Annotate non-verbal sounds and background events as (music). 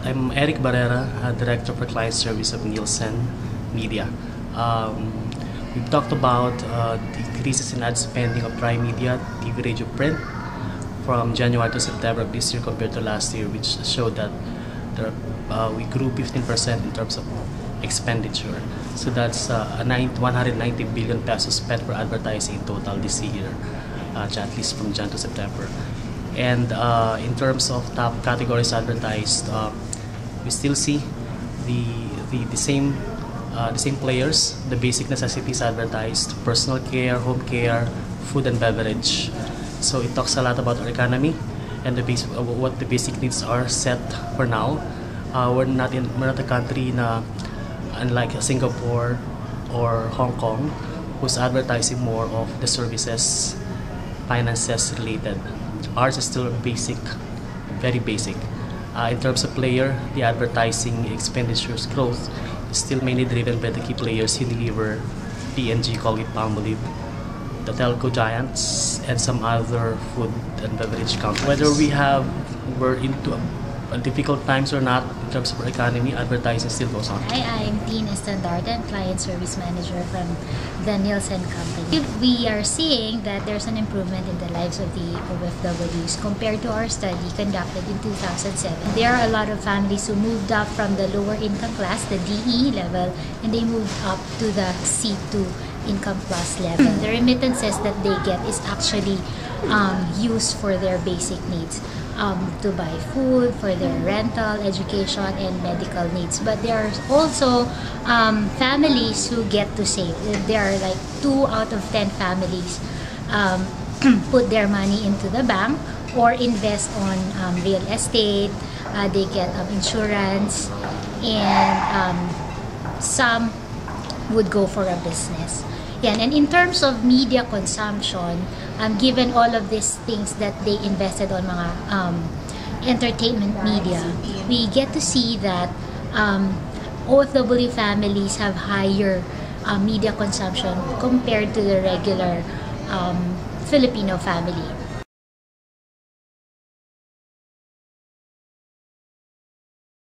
I'm Eric Barrera, uh, Director for Client Service of Nielsen Media. Um, we've talked about uh, the increases in ad spending of Prime Media, TV, radio, print from January to September of this year compared to last year, which showed that there, uh, we grew 15% in terms of expenditure. So that's uh, a 90, 190 billion pesos spent for advertising in total this year, uh, at least from Jan to September. And uh, in terms of top categories advertised, uh, we still see the the, the same uh, the same players, the basic necessities advertised, personal care, home care, food and beverage. So it talks a lot about our economy and the base, uh, what the basic needs are set for now. Uh, we're not in we're not a country na unlike Singapore or Hong Kong who's advertising more of the services finances related ours is still basic, very basic. Uh, in terms of player, the advertising expenditures growth is still mainly driven by the key players Unilever, P&G, Colgate Palmolive, the telco giants, and some other food and beverage companies. Whether we have we're into a difficult times or not in terms of economy, advertising still goes on. Hi, I'm Tin Estandarte, Client Service Manager from the Nielsen Company. We are seeing that there's an improvement in the lives of the OFWs compared to our study conducted in 2007. There are a lot of families who moved up from the lower income class, the DE level, and they moved up to the C2 income plus level. the remittances that they get is actually um, used for their basic needs um, to buy food for their rental, education, and medical needs. But there are also um, families who get to save. There are like two out of ten families um, (clears throat) put their money into the bank or invest on um, real estate. Uh, they get um, insurance, and um, some would go for a business. Yan. And in terms of media consumption, um, given all of these things that they invested on mga um, entertainment media, we get to see that um, OFW families have higher uh, media consumption compared to the regular um, Filipino family.